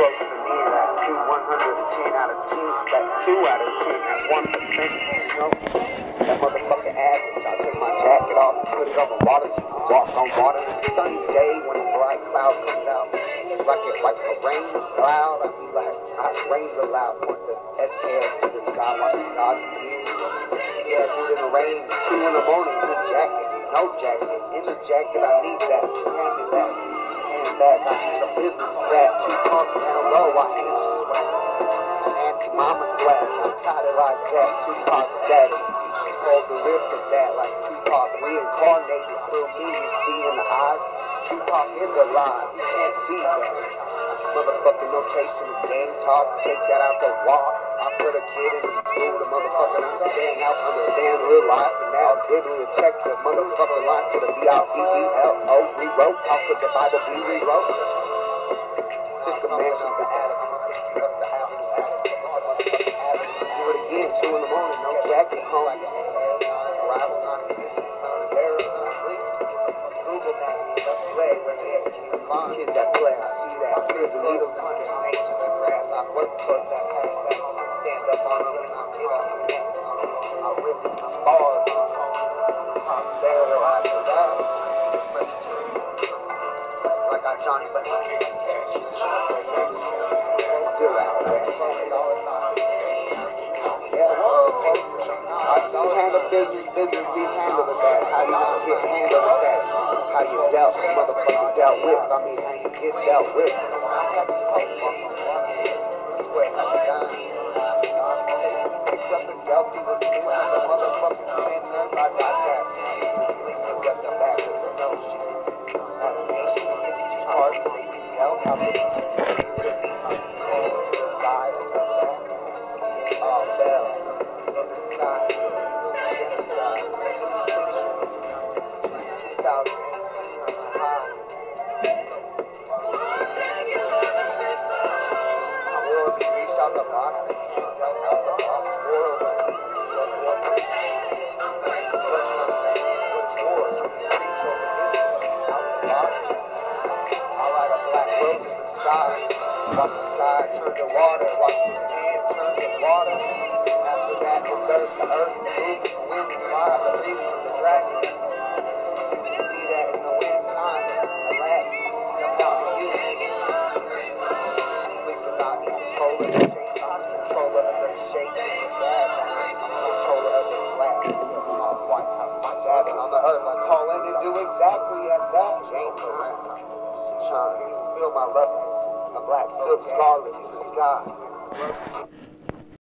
attitude 110 out of 10. That 2 out of 10, that 1%, you know? That motherfucking average. I take my jacket off and put it over water so you walk on water. Sunny day when a bright cloud comes out. It's like it like the rain is loud. I be like, not rain's allowed. Point the SKS to the sky, watching God's view. Yeah, dude, in the rain, 2 in the morning, in a jacket. No jacket. In the jacket, I need that. Hand me that. Hand that. I handle business with that. Two pumps down low, I answer sweat. Auntie mama swag. I got it like that. Tupac status. Hold the rift of that like Tupac reincarnated through me. You see in the eyes. Tupac is alive. You can't see that. Motherfucking notation of gang talk. Take that out the walk. I put a kid in school to motherfucking understand how to understand real life. And now Biblia check the motherfucking life to the B-I-B-B-L-O rewrote. How could the Bible be rewrote? Took the mansions the of the avenue. Do it again, two in the morning, no jacket, home. Mind. Kids that play, I see that. Kids snakes in the grass. I work. Stand up on and I get on. I rip bars. That. Like I Johnny. I handle business, business be handled with that. How you gonna get handled with that? Dealt, with. I mean, how you get motherfucking sinner. Watch the sky turn to water. Watch the sand turn to water. After that, the dirt, the earth, the the wind, the fire, the beast, the dragon. You see that in the wind. The you. Without in control of the of the shape of the the on the earth. I call in and do exactly as that. Around. Shine, you feel my love. A black silk scarlet in the sky.